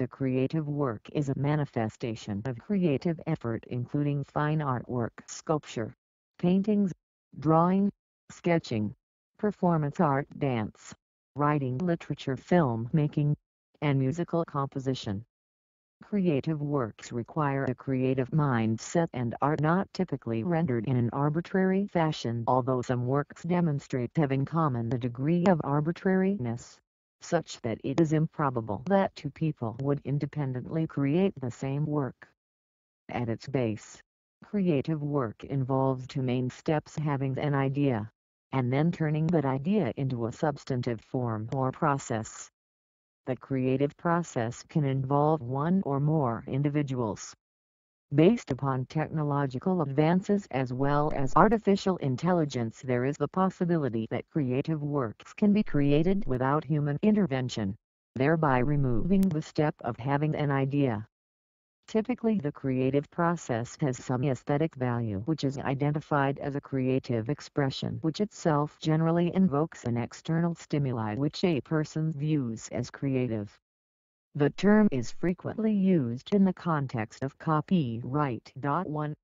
The creative work is a manifestation of creative effort including fine artwork, sculpture, paintings, drawing, sketching, performance art dance, writing literature film making, and musical composition. Creative works require a creative mindset and are not typically rendered in an arbitrary fashion although some works demonstrate have in common a degree of arbitrariness, such that it is improbable that two people would independently create the same work. At its base, creative work involves two main steps having an idea, and then turning that idea into a substantive form or process. The creative process can involve one or more individuals. Based upon technological advances as well as artificial intelligence there is the possibility that creative works can be created without human intervention, thereby removing the step of having an idea. Typically the creative process has some aesthetic value which is identified as a creative expression which itself generally invokes an external stimuli which a person views as creative. The term is frequently used in the context of copyright. 1